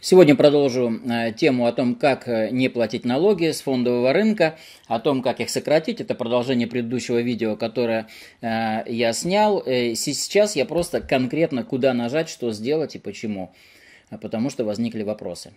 Сегодня продолжу э, тему о том, как э, не платить налоги с фондового рынка, о том, как их сократить. Это продолжение предыдущего видео, которое э, я снял. Сейчас я просто конкретно куда нажать, что сделать и почему. Потому что возникли вопросы.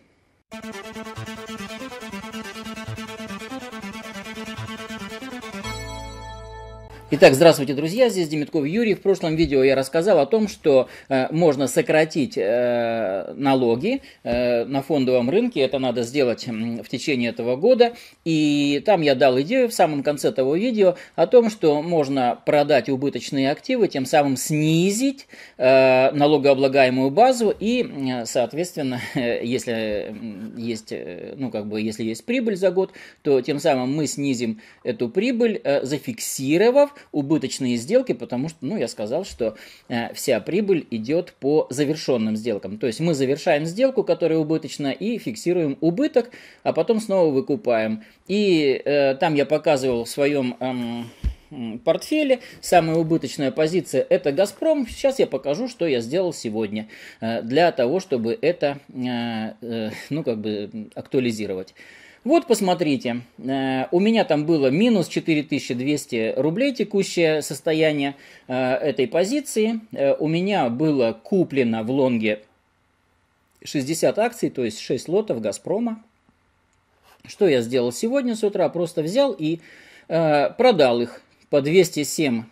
Итак, здравствуйте, друзья, здесь Демитков Юрий. В прошлом видео я рассказал о том, что э, можно сократить э, налоги э, на фондовом рынке. Это надо сделать в течение этого года. И там я дал идею в самом конце того видео о том, что можно продать убыточные активы, тем самым снизить э, налогооблагаемую базу и, соответственно, если есть, э, ну, как бы, если есть прибыль за год, то тем самым мы снизим эту прибыль, э, зафиксировав убыточные сделки, потому что, ну, я сказал, что э, вся прибыль идет по завершенным сделкам. То есть мы завершаем сделку, которая убыточна, и фиксируем убыток, а потом снова выкупаем. И э, там я показывал в своем... Эм, портфеле. Самая убыточная позиция это Газпром. Сейчас я покажу, что я сделал сегодня э, для того, чтобы это, э, ну, как бы актуализировать. Вот, посмотрите, э, у меня там было минус 4200 рублей текущее состояние э, этой позиции. Э, у меня было куплено в лонге 60 акций, то есть 6 лотов Газпрома. Что я сделал сегодня с утра? Просто взял и продал их по 207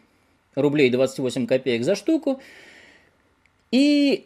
рублей 28 копеек за штуку. И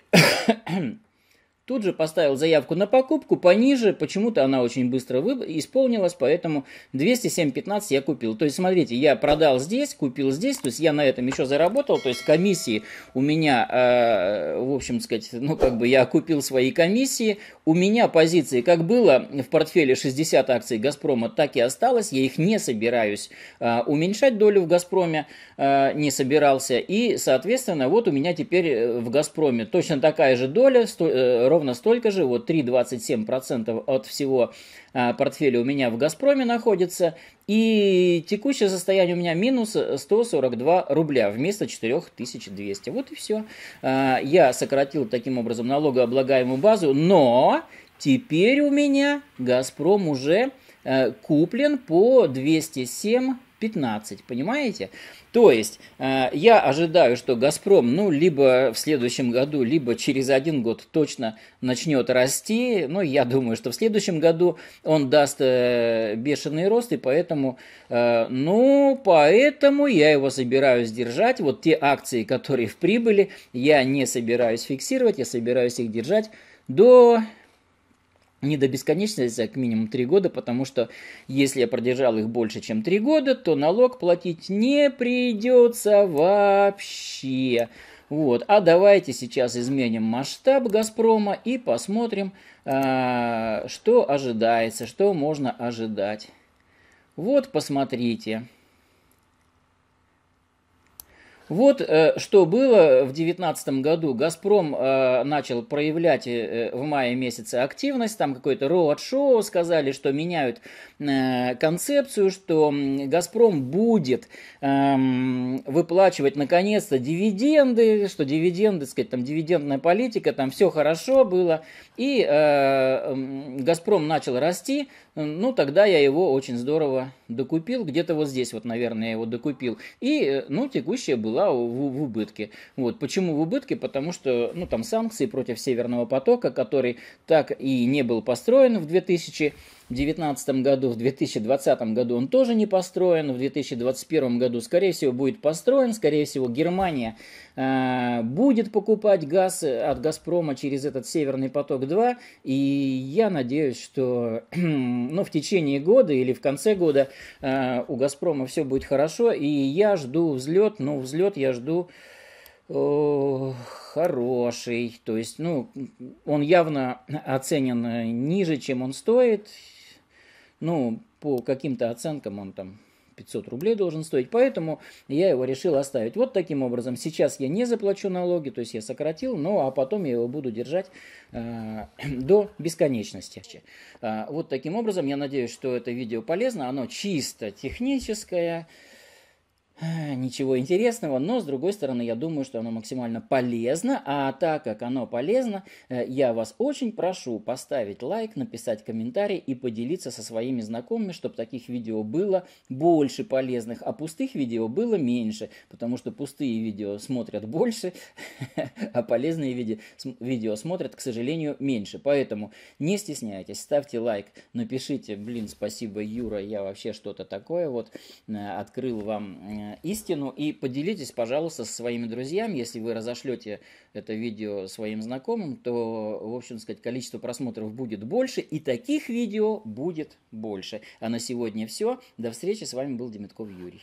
Тут же поставил заявку на покупку пониже, почему-то она очень быстро исполнилась, поэтому 207.15 я купил. То есть, смотрите, я продал здесь, купил здесь, то есть я на этом еще заработал, то есть комиссии у меня, э, в общем сказать, ну как бы я купил свои комиссии, у меня позиции, как было в портфеле 60 акций Газпрома, так и осталось, я их не собираюсь э, уменьшать долю в Газпроме, э, не собирался, и, соответственно, вот у меня теперь э, в Газпроме точно такая же доля, сто, э, ровно столько же, вот 3,27% от всего а, портфеля у меня в «Газпроме» находится, и текущее состояние у меня минус 142 рубля вместо 4200. Вот и все. А, я сократил таким образом налогооблагаемую базу, но теперь у меня «Газпром» уже э, куплен по 207 15, понимаете? То есть э, я ожидаю, что «Газпром» ну, либо в следующем году, либо через один год точно начнет расти. Но я думаю, что в следующем году он даст э, бешеный рост, и поэтому, э, ну, поэтому я его собираюсь держать. Вот те акции, которые в прибыли, я не собираюсь фиксировать, я собираюсь их держать до не до бесконечности, а к минимум 3 года, потому что если я продержал их больше, чем 3 года, то налог платить не придется вообще. Вот. А давайте сейчас изменим масштаб Газпрома и посмотрим, а, что ожидается, что можно ожидать. Вот, посмотрите. Вот э, что было в 2019 году. «Газпром» э, начал проявлять э, в мае месяце активность, там какое-то роуд-шоу, сказали, что меняют концепцию, что «Газпром» будет эм, выплачивать наконец-то дивиденды, что дивиденды, сказать, там дивидендная политика, там все хорошо было, и «Газпром» начал расти, ну тогда я его очень здорово докупил, где-то вот здесь вот, наверное, я его докупил, и, ну, текущая была была в, в убытке. Вот. Почему в убытке? Потому что ну, там санкции против Северного потока, который так и не был построен в 2000 2019 году, в 2020 году он тоже не построен, в 2021 году, скорее всего, будет построен, скорее всего, Германия э, будет покупать газ от Газпрома через этот Северный поток-2, и я надеюсь, что ну, в течение года или в конце года э, у Газпрома все будет хорошо, и я жду взлет, но взлет я жду хороший, то есть, ну, он явно оценен ниже, чем он стоит, ну, по каким-то оценкам он там 500 рублей должен стоить, поэтому я его решил оставить. Вот таким образом, сейчас я не заплачу налоги, то есть я сократил, но а потом я его буду держать э, до бесконечности. Э, вот таким образом, я надеюсь, что это видео полезно, оно чисто техническое, ничего интересного, но с другой стороны, я думаю, что оно максимально полезно, а так как оно полезно, э, я вас очень прошу поставить лайк, написать комментарий и поделиться со своими знакомыми, чтобы таких видео было больше полезных, а пустых видео было меньше, потому что пустые видео смотрят больше, а полезные видео смотрят, к сожалению, меньше. Поэтому не стесняйтесь, ставьте лайк, напишите, блин, спасибо, Юра, я вообще что-то такое вот э, открыл вам э, истину. И поделитесь, пожалуйста, со своими друзьями. Если вы разошлете это видео своим знакомым, то, в общем сказать, количество просмотров будет больше, и таких видео будет больше. А на сегодня все. До встречи. С вами был Демитков Юрий.